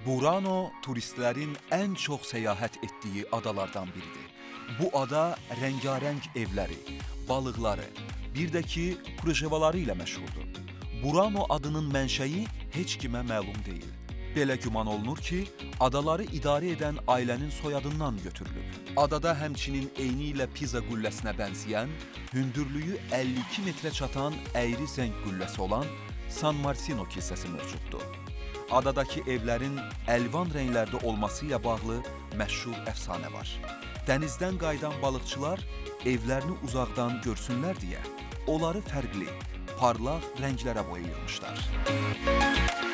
Burano turistlərin ən çox səyahət etdiyi adalardan biridir. Bu ada rəngarəng evləri, balıqları, bir də ki, krıjevaları ilə məşhurdur. Burano adının mənşəyi heç kimə məlum deyil. Belə güman olunur ki, adaları idarə edən ailənin soyadından götürülüb. Adada həmçinin eyni ilə Piza qülləsinə bənzəyən, hündürlüyü 52 metrə çatan əyri zəng qülləsi olan San Martino kilsəsi mövcuddur. Adadakı evlərin əlvan rənglərdə olması ilə bağlı məşhur əfsanə var. Dənizdən qayıdan balıqçılar evlərini uzaqdan görsünlər deyə onları fərqli, parlaq rənglərə boyayırmışlar.